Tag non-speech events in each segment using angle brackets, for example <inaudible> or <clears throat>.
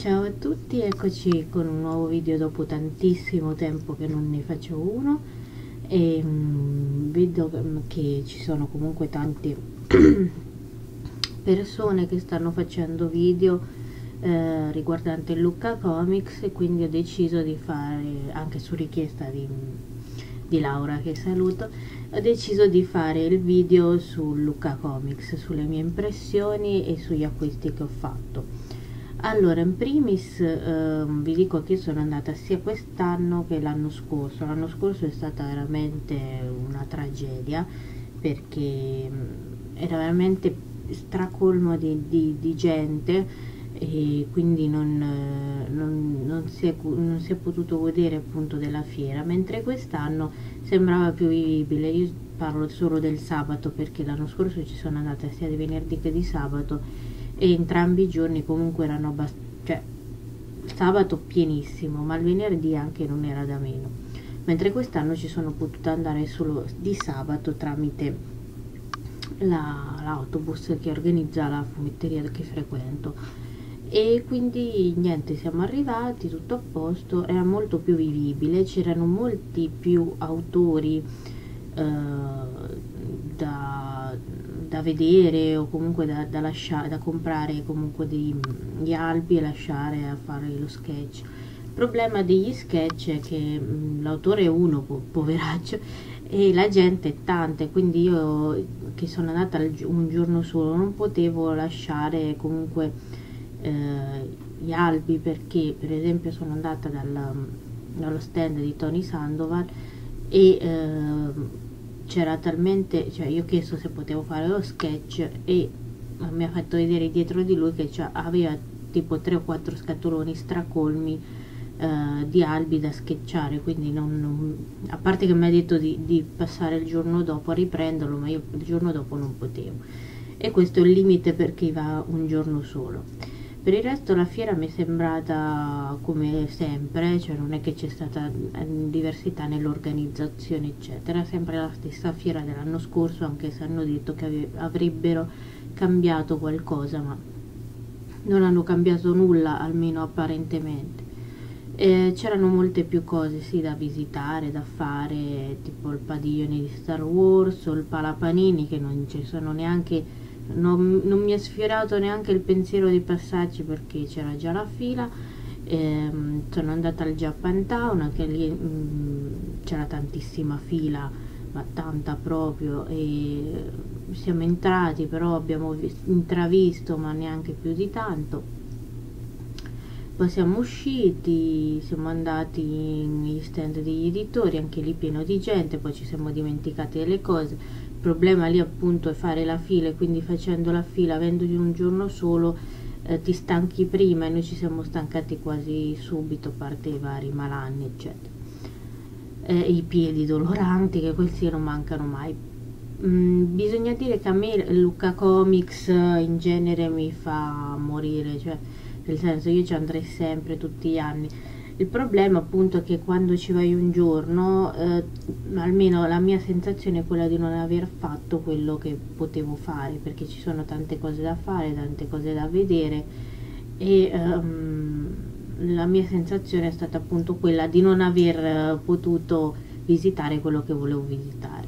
Ciao a tutti, eccoci con un nuovo video dopo tantissimo tempo che non ne faccio uno. E um, vedo che ci sono comunque tante <clears throat> persone che stanno facendo video eh, riguardante Lucca Comics e quindi ho deciso di fare anche su richiesta di, di Laura che saluto ho deciso di fare il video su Lucca Comics sulle mie impressioni e sugli acquisti che ho fatto allora in primis eh, vi dico che sono andata sia quest'anno che l'anno scorso. L'anno scorso è stata veramente una tragedia perché era veramente stracolmo di, di, di gente e quindi non, non, non, si è, non, si è, potuto godere appunto della fiera. Mentre quest'anno sembrava più vivibile io parlo solo del sabato perché l'anno scorso ci sono andata sia di venerdì che di sabato e entrambi i giorni comunque erano abbastanza cioè sabato pienissimo ma il venerdì anche non era da meno. Mentre quest'anno ci sono potuta andare solo di sabato tramite l'autobus la, che organizza la fumetteria che frequento. E quindi niente siamo arrivati tutto a posto era molto più vivibile c'erano molti più autori eh, da da vedere o comunque da, da, lasciare, da comprare comunque degli albi e lasciare a fare lo sketch. Il problema degli sketch è che l'autore è uno, po poveraccio, <laughs> e la gente è tanta, quindi io che sono andata un giorno solo non potevo lasciare comunque eh, gli albi perché per esempio sono andata dal, dallo stand di Tony Sandoval e eh, c'era talmente cioè io ho chiesto se potevo fare lo sketch e mi ha fatto vedere dietro di lui che aveva tipo 3 o 4 scatoloni stracolmi eh, di albi da sketchare quindi non, non, a parte che mi ha detto di, di passare il giorno dopo a riprenderlo ma io il giorno dopo non potevo. E questo è il limite per chi va un giorno solo per il resto la fiera mi è sembrata come sempre, cioè non è che c'è stata diversità nell'organizzazione eccetera, sempre la stessa fiera dell'anno scorso anche se hanno detto che avrebbero cambiato qualcosa ma non hanno cambiato nulla almeno apparentemente. Eh, c'erano molte più cose sì da visitare, da fare, tipo il padiglione di Star Wars o il Palapanini che non ci sono neanche non, non, mi è sfiorato neanche il pensiero di passarci perché c'era già la fila ehm, sono andata al Japantown anche lì mm, c'era tantissima fila ma tanta proprio e siamo entrati però abbiamo intravisto ma neanche più di tanto. Poi siamo usciti siamo andati negli stand degli editori anche lì pieno di gente poi ci siamo dimenticati delle cose problema lì appunto è fare la fila e quindi facendo la fila avendo di un giorno solo eh, ti stanchi prima e noi ci siamo stancati quasi subito a parte i vari malanni eccetera. Eh, i piedi doloranti che questi non mancano mai. Mm, bisogna dire che a me Luca Comics in genere mi fa morire cioè nel senso io ci andrei sempre tutti gli anni il problema appunto è che quando ci vai un giorno, eh, almeno la mia sensazione è quella di non aver fatto quello che potevo fare, perché ci sono tante cose da fare, tante cose da vedere e um, la mia sensazione è stata appunto quella di non aver potuto visitare quello che volevo visitare.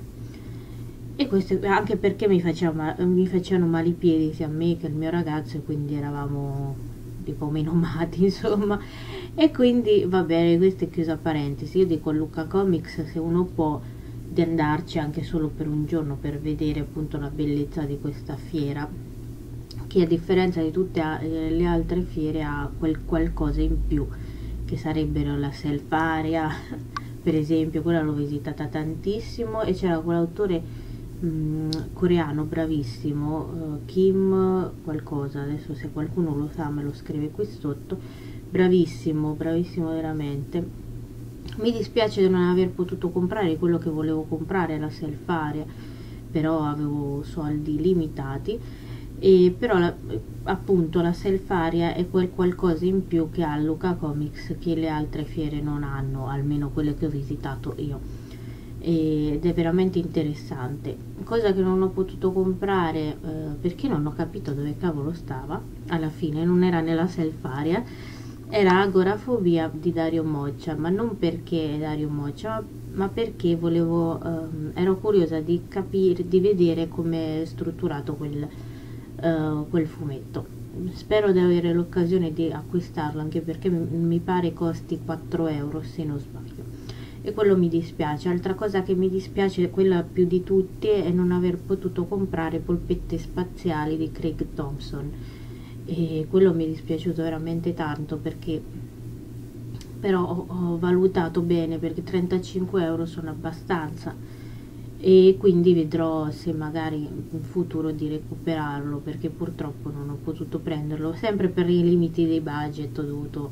E questo anche perché mi, faceva, mi facevano male i piedi sia a me che al mio ragazzo e quindi eravamo tipo meno <laughs> mati insomma. E quindi va bene questa è chiusa parentesi. Io dico a Luca Comics se uno può di andarci anche solo per un giorno per vedere appunto la bellezza di questa fiera che a differenza di tutte le altre fiere ha quel qualcosa in più che sarebbero la self area <laughs> per esempio quella l'ho visitata tantissimo e c'era quell'autore Mm, coreano bravissimo. Uh, Kim qualcosa adesso se qualcuno lo sa me lo scrive qui sotto. Bravissimo bravissimo veramente. Mi dispiace di non aver potuto comprare quello che volevo comprare la self area però avevo soldi limitati. E però la, appunto la self area è quel qualcosa in più che ha Luca Comics che le altre fiere non hanno almeno quelle che ho visitato io ed è veramente interessante cosa che non ho potuto comprare eh, perché non ho capito dove cavolo stava alla fine non era nella self area era Agorafobia di Dario Moccia, ma non perché Dario Moccia, ma perché volevo, ehm, ero curiosa di capire, di vedere come è strutturato quel, eh, quel fumetto. Spero di avere l'occasione di acquistarlo anche perché mi pare costi 4 euro se non sbaglio e quello mi dispiace. Altra cosa che mi dispiace, quella più di tutti, è non aver potuto comprare polpette spaziali di Craig Thompson e quello mi è dispiaciuto veramente tanto perché però ho, ho valutato bene perché 35 euro sono abbastanza e quindi vedrò se magari in futuro di recuperarlo perché purtroppo non ho potuto prenderlo sempre per i limiti dei budget ho dovuto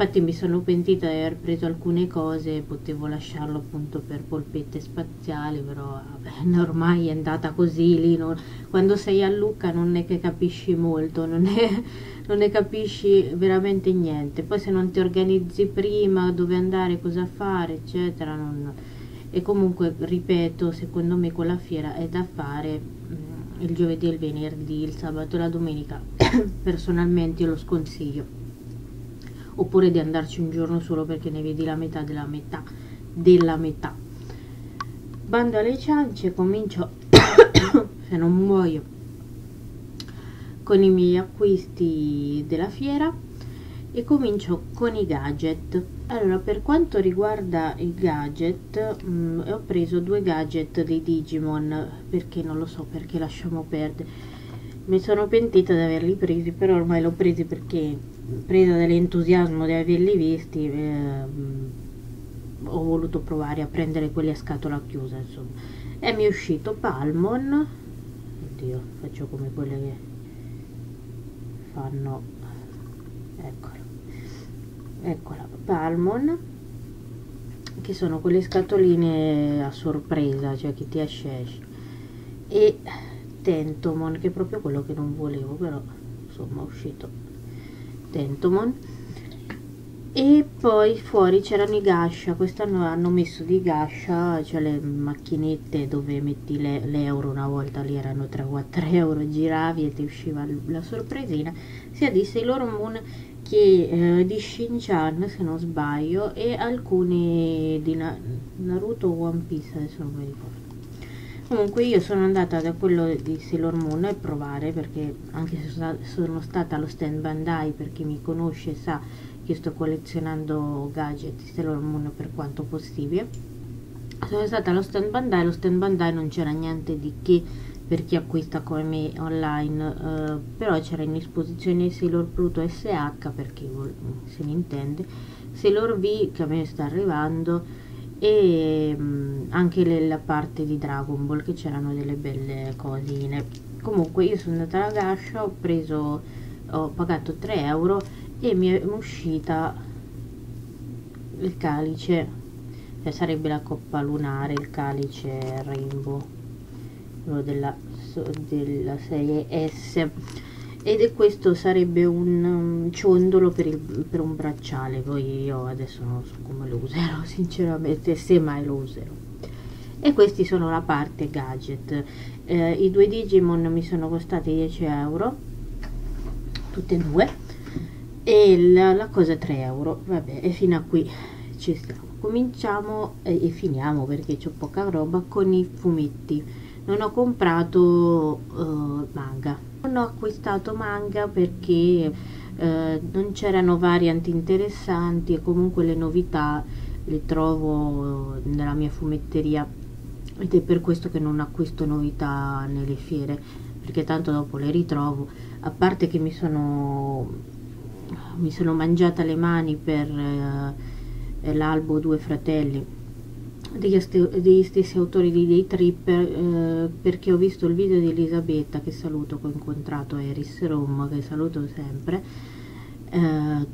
infatti mi sono pentita di aver preso alcune cose potevo lasciarlo appunto per polpette spaziali però vabbè, <laughs> ormai è andata così lì non, quando sei a Lucca non è che capisci molto non, è, <laughs> non ne capisci veramente niente. Poi se non ti organizzi prima dove andare cosa fare eccetera non, e comunque ripeto secondo me con la fiera è da fare mm, il giovedì il venerdì il sabato e la domenica. <coughs> Personalmente io lo sconsiglio oppure di andarci un giorno solo perché ne vedi la metà della metà della metà. Bando alle ciance comincio <coughs> se non muoio con i miei acquisti della fiera e comincio con i gadget. Allora per quanto riguarda i gadget mh, mm, ho preso due gadget dei Digimon perché non lo so perché lasciamo perdere. Mi sono pentita di averli presi però ormai l'ho presi perché presa dall'entusiasmo di averli visti eh, ho voluto provare a prendere quelli a scatola chiusa insomma. E mi è uscito Palmon. Oddio faccio come quelle che fanno. Eccola eccola Palmon. Che sono quelle scatoline a sorpresa cioè che ti esce esce e Tentomon che è proprio quello che non volevo però insomma è uscito Tentomon. E poi fuori c'erano i gascia quest'anno hanno messo di gascia cioè le macchinette dove metti l'euro una volta lì erano 3-4 <laughs> euro giravi e ti usciva la sorpresina. Sia di Sailor Moon che eh, di Shinchan se non sbaglio e alcuni di Na Naruto One Piece adesso non mi ricordo comunque io sono andata da quello di Sailor Moon a provare perché anche se sono stata allo stand Bandai per chi mi conosce sa che sto collezionando gadget di Sailor Moon per quanto possibile. Sono stata allo stand Bandai lo stand Bandai non c'era niente di che per chi acquista come me online eh, però c'era in esposizione Sailor Pluto SH per chi se ne intende. Sailor V che a me sta arrivando e mm, anche le, la parte di Dragon Ball che c'erano delle belle cosine. Comunque io sono andata alla gascia ho preso ho pagato 3 euro e mi è uscita il calice. Cioè sarebbe la coppa lunare il calice rainbow quello della, della serie S ed questo sarebbe un um, ciondolo per, il, per, un bracciale. Poi io adesso non so come lo userò <laughs> sinceramente se mai lo userò. E questi sono la parte gadget. Eh, i due Digimon mi sono costati 10 euro tutte e due e la, la cosa 3 euro. Vabbè e fino a qui ci stiamo cominciamo e, e finiamo perché c'ho poca roba con i fumetti. Non ho comprato uh, manga non ho acquistato manga perché eh, non c'erano varianti interessanti e comunque le novità le trovo nella mia fumetteria ed è per questo che non acquisto novità nelle fiere perché tanto dopo le ritrovo. A parte che mi sono mi sono mangiata le mani per eh, l'albo Due Fratelli degli, degli, stessi autori di Day Tripper eh, perché ho visto il video di Elisabetta che saluto che ho incontrato Eris Rome che saluto sempre eh,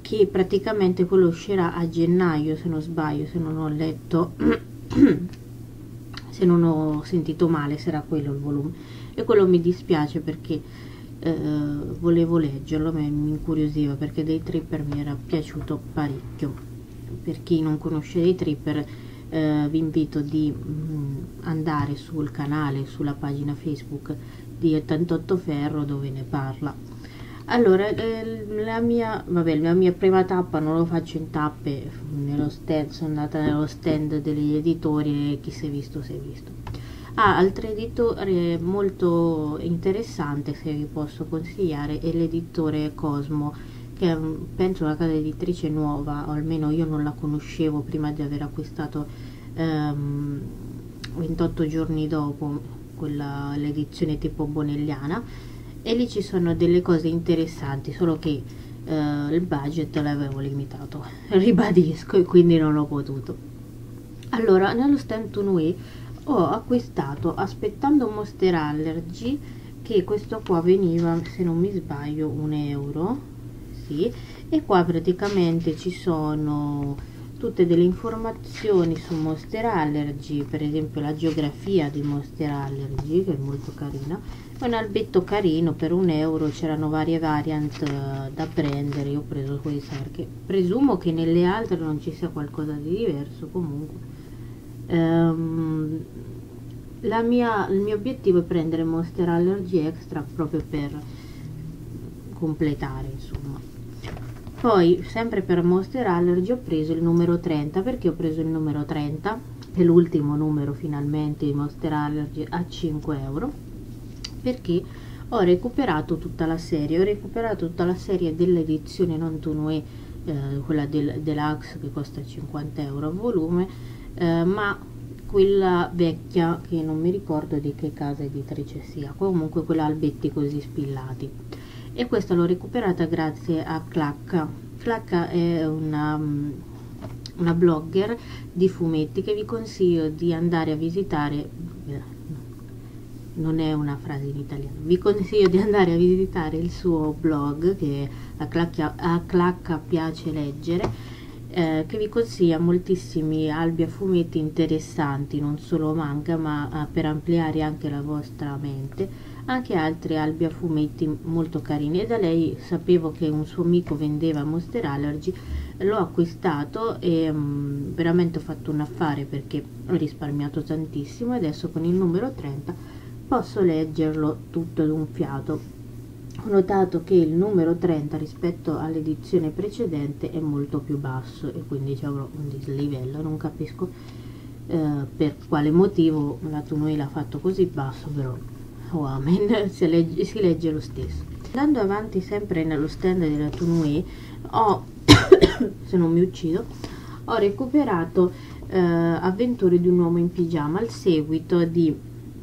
che praticamente quello uscirà a gennaio se non sbaglio se non ho letto <clears throat> se non ho sentito male sarà quello il volume. E quello mi dispiace perché eh, volevo leggerlo mi incuriosiva perché Day Tripper mi era piaciuto parecchio per chi non conosce dei tripper eh, vi invito di mh, mm, andare sul canale sulla pagina facebook di 88 ferro dove ne parla. Allora eh, la mia vabbè la mia prima tappa non lo faccio in tappe stand sono andata nello stand degli editori e chi si è visto si è visto. Ah, altro editore molto interessante se vi posso consigliare è l'editore Cosmo che è penso una casa editrice nuova o almeno io non la conoscevo prima di aver acquistato ehm, 28 giorni dopo quella l'edizione tipo bonelliana e lì ci sono delle cose interessanti solo che eh, il budget l'avevo limitato <laughs> ribadisco e quindi non ho potuto. Allora nello stand Tunui ho acquistato aspettando Monster Allergy che questo qua veniva se non mi sbaglio un euro sì e qua praticamente ci sono tutte delle informazioni su Monster Allergy, per esempio la geografia di Monster Allergy, che è molto carina, è un albetto carino, per un euro c'erano varie variant uh, da prendere, io ho preso questa perché presumo che nelle altre non ci sia qualcosa di diverso, comunque. Um, mia, il mio obiettivo è prendere Monster Allergy Extra proprio per completare, insomma poi sempre per Monster Allergy ho preso il numero 30 perché ho preso il numero 30 che è l'ultimo numero finalmente di Monster Allergy a 5 euro. Perché ho recuperato tutta la serie ho recuperato tutta la serie dell'edizione non Tunue eh, quella del deluxe che costa 50 euro a volume eh, ma quella vecchia che non mi ricordo di che casa editrice sia. Comunque quella albetti così spillati e questa l'ho recuperata grazie a Clacca. Clacca è una, una blogger di fumetti che vi consiglio di andare a visitare. Non è una frase in italiano. Vi consiglio di andare a visitare il suo blog che a Clacca, a Clacca piace leggere eh, che vi consiglia moltissimi albi a fumetti interessanti non solo manga ma eh, per ampliare anche la vostra mente anche altri albi a fumetti molto carini. E da lei sapevo che un suo amico vendeva Monster Allergy. L'ho acquistato e um, veramente ho fatto un affare perché ho risparmiato tantissimo. E adesso con il numero 30 posso leggerlo tutto d'un fiato. Ho notato che il numero 30 rispetto all'edizione precedente è molto più basso e quindi avrò un dislivello. Non capisco eh, per quale motivo la Tunui l'ha fatto così basso però o amen, <laughs> si legge, si legge lo stesso. Andando avanti sempre nello stand della Tunui, ho, <coughs> se non mi uccido, ho recuperato eh, Avventure di un uomo in pigiama, il seguito di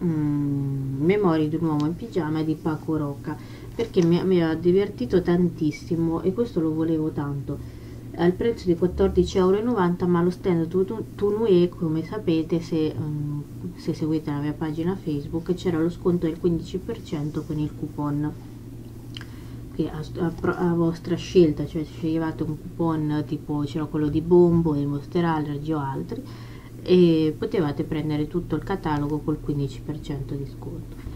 mm, Memorie di un uomo in pigiama di Paco Roca, perché mi, mi ha divertito tantissimo e questo lo volevo tanto al prezzo di 14,90 euro ma lo stand Tunue come sapete se, um, se, seguite la mia pagina facebook c'era lo sconto del 15% con il coupon. Che a, a, a, vostra scelta cioè sceglievate un coupon tipo c'era quello di Bombo e Monster Allergy o altri e potevate prendere tutto il catalogo col 15% di sconto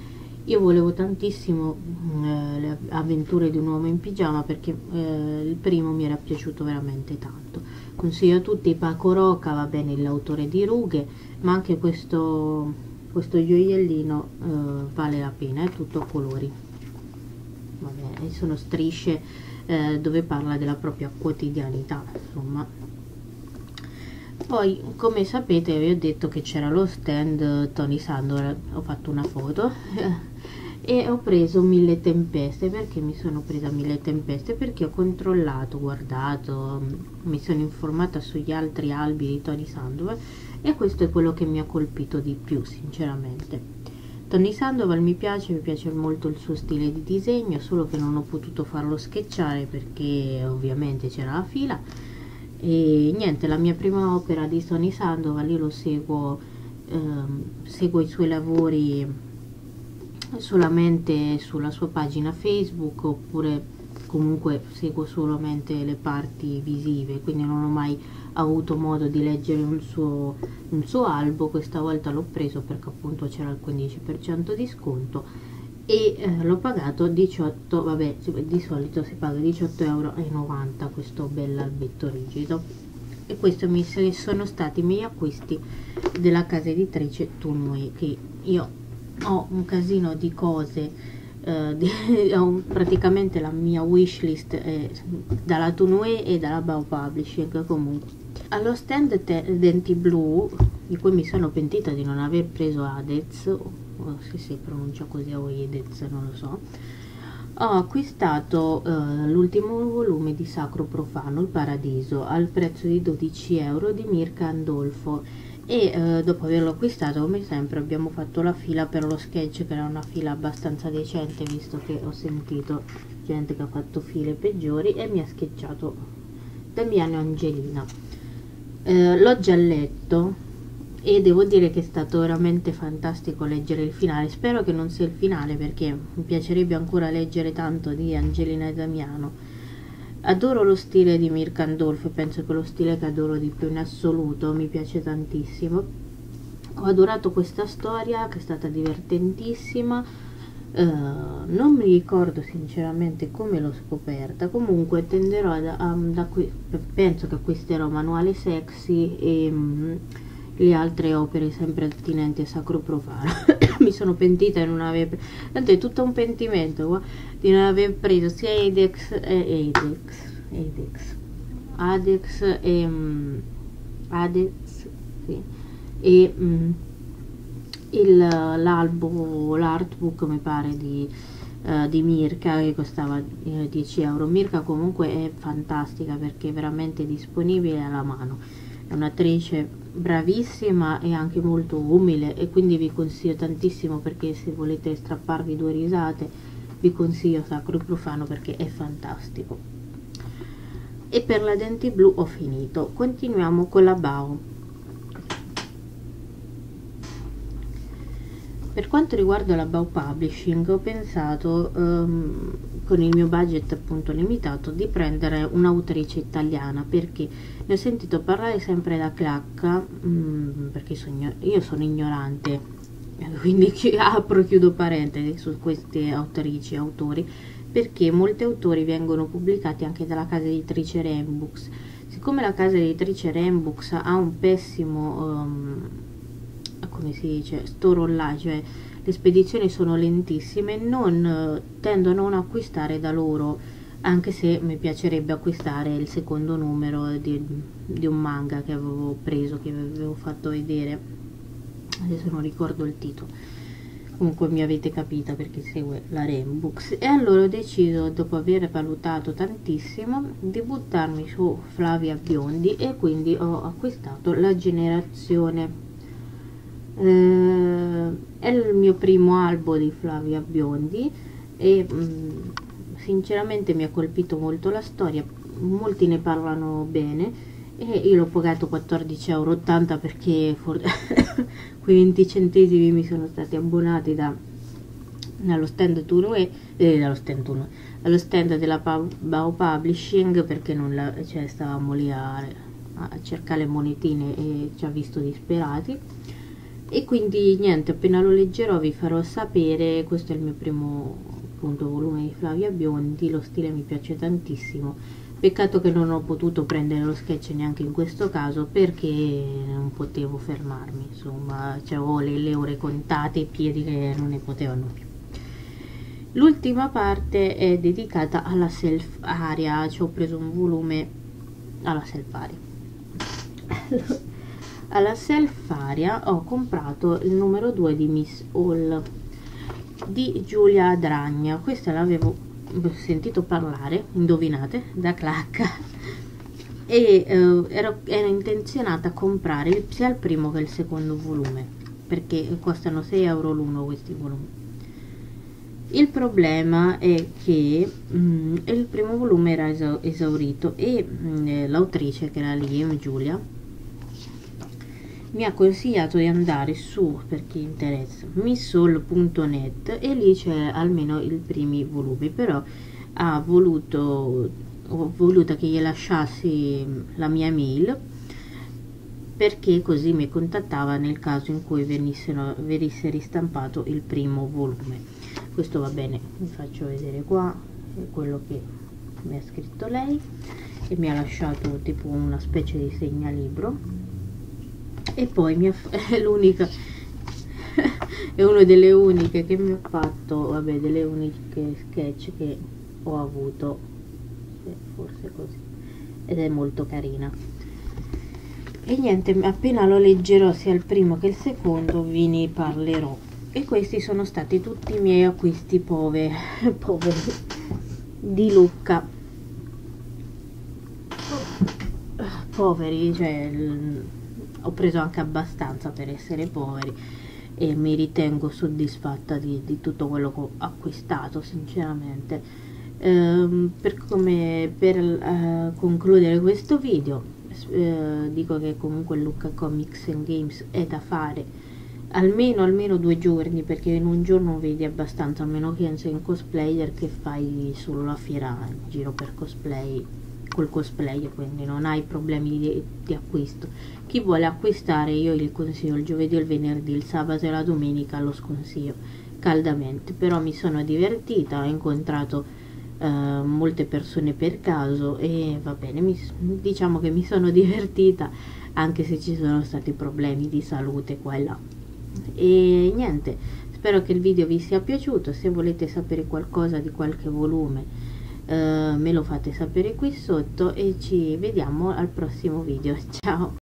io volevo tantissimo eh, le avventure di un uomo in pigiama perché eh, il primo mi era piaciuto veramente tanto. Consiglio a tutti Paco Roca va bene l'autore di Rughe ma anche questo, questo gioiellino eh, vale la pena è tutto a colori. Va bene, sono strisce eh, dove parla della propria quotidianità insomma. Poi come sapete vi ho detto che c'era lo stand Tony Sandor ho fatto una foto <laughs> e ho preso mille tempeste. Perché mi sono presa mille tempeste? Perché ho controllato guardato mi sono informata sugli altri albi di Tony Sandoval e questo è quello che mi ha colpito di più sinceramente. Tony Sandoval mi piace, mi piace molto il suo stile di disegno solo che non ho potuto farlo sketchare perché ovviamente c'era la fila. E niente la mia prima opera di Tony Sandoval io lo seguo ehm, seguo i suoi lavori solamente sulla sua pagina Facebook oppure comunque seguo solamente le parti visive quindi non ho mai avuto modo di leggere un suo, un suo albo. Questa volta l'ho preso perché appunto c'era il 15% di sconto e eh, l'ho pagato 18 vabbè di solito si paga 18,90 euro questo bel albetto rigido. E questi sono stati i miei acquisti della casa editrice Tunui che io ho un casino di cose eh, di, <laughs> praticamente la mia wishlist è dalla Tunue e dalla Bao Publishing comunque. Allo stand denti blu di cui mi sono pentita di non aver preso Adez o se si pronuncia così o Edez non lo so ho acquistato eh, l'ultimo volume di Sacro Profano, il Paradiso, al prezzo di 12 euro di Mirka Andolfo e eh, dopo averlo acquistato come sempre abbiamo fatto la fila per lo sketch che era una fila abbastanza decente visto che ho sentito gente che ha fatto file peggiori e mi ha sketchato Damiano Angelina. Eh, l'ho già letto e devo dire che è stato veramente fantastico leggere il finale. Spero che non sia il finale perché mi piacerebbe ancora leggere tanto di Angelina e Damiano adoro lo stile di Mirka Andolfo penso che lo stile che adoro di più in assoluto mi piace tantissimo. Ho adorato questa storia che è stata divertentissima Uh, non mi ricordo sinceramente come l'ho scoperta comunque tenderò ad, um, penso che acquisterò manuale sexy e um, le altre opere sempre attinenti a sacro profano. <coughs> Mi sono pentita di non aver tanto è tutto un pentimento di non aver preso sia Adex e Adex Adex Adex e um, Adex sì, e um, l'albo l'artbook mi pare di, uh, di Mirka che costava eh, 10 euro. Mirka comunque è fantastica perché è veramente disponibile alla mano è un'attrice bravissima e anche molto umile e quindi vi consiglio tantissimo perché se volete strapparvi due risate vi consiglio Sacro Profano perché è fantastico. E per la denti blu ho finito. Continuiamo con la Bao. Per quanto riguarda la Bao Publishing ho pensato um, con il mio budget appunto limitato di prendere un'autrice italiana perché ne ho sentito parlare sempre da Clacca mm, perché sono, io sono ignorante <laughs> quindi apro e chiudo parentesi su queste autrici e autori perché molti autori vengono pubblicati anche dalla casa editrice Rembooks siccome la casa editrice Rembooks ha un pessimo um, come si dice store online cioè le spedizioni sono lentissime non eh, tendo a non acquistare da loro anche se mi piacerebbe acquistare il secondo numero di, di un manga che avevo preso che avevo fatto vedere. Adesso non ricordo il titolo. Comunque mi avete capita perché segue la Rembooks e allora ho deciso dopo aver valutato tantissimo di buttarmi su Flavia Biondi e quindi ho acquistato la generazione eh, è il mio primo albo di Flavia Biondi e mh, mm, sinceramente mi ha colpito molto la storia molti ne parlano bene e io l'ho pagato 14,80 euro perché <coughs> quei 20 centesimi mi sono stati abbonati da, dallo stand Tunue eh, dallo stand Tunue allo stand della Bao Publishing perché non la, cioè, stavamo lì a, a cercare monetine e ci ha visto disperati e quindi niente appena lo leggerò vi farò sapere questo è il mio primo appunto volume di Flavia Biondi lo stile mi piace tantissimo. Peccato che non ho potuto prendere lo sketch neanche in questo caso perché non potevo fermarmi insomma avevo le, le ore contate i piedi che non ne potevano più. L'ultima parte è dedicata alla self aria ci ho preso un volume alla self aria <laughs> alla Selfaria ho comprato il numero 2 di Miss Hall di Giulia Dragna. Questa l'avevo sentito parlare indovinate da clacca. E eh, ero, ero intenzionata a comprare sia il primo che il secondo volume perché costano 6 euro l'uno questi volumi. Il problema è che mh, mm, il primo volume era esaurito e mm, l'autrice che era lì Giulia mi ha consigliato di andare su per chi interessa missol.net e lì c'è almeno i primi volumi però ha voluto ho voluto che gli lasciassi la mia mail perché così mi contattava nel caso in cui venisse ristampato il primo volume. Questo va bene vi faccio vedere qua quello che mi ha scritto lei e mi ha lasciato tipo una specie di segnalibro e poi mia, <laughs> è l'unica è una delle uniche che mi ha fatto vabbè delle uniche sketch che ho avuto. Forse così. Ed è molto carina. E niente appena lo leggerò sia il primo che il secondo vi ne parlerò. E questi sono stati tutti i miei acquisti poveri, <laughs> poveri di Lucca. Poveri cioè ho preso anche abbastanza per essere poveri e mi ritengo soddisfatta di, di tutto quello che ho acquistato sinceramente. Ehm, per, come, per uh, concludere questo video eh, dico che comunque Lucca Comics and Games è da fare almeno almeno due giorni perché in un giorno vedi abbastanza a meno che sei un cosplayer che fai solo la fiera in giro per cosplay col cosplayer quindi non hai problemi di, di, acquisto. Chi vuole acquistare io gli consiglio il giovedì il venerdì il sabato e la domenica lo sconsiglio caldamente. Però mi sono divertita ho incontrato eh, molte persone per caso e va bene mi, diciamo che mi sono <laughs> divertita anche se ci sono stati problemi di salute qua e là. E niente spero che il video vi sia piaciuto se volete sapere qualcosa di qualche volume me lo fate sapere qui sotto e ci vediamo al prossimo video. <laughs> Ciao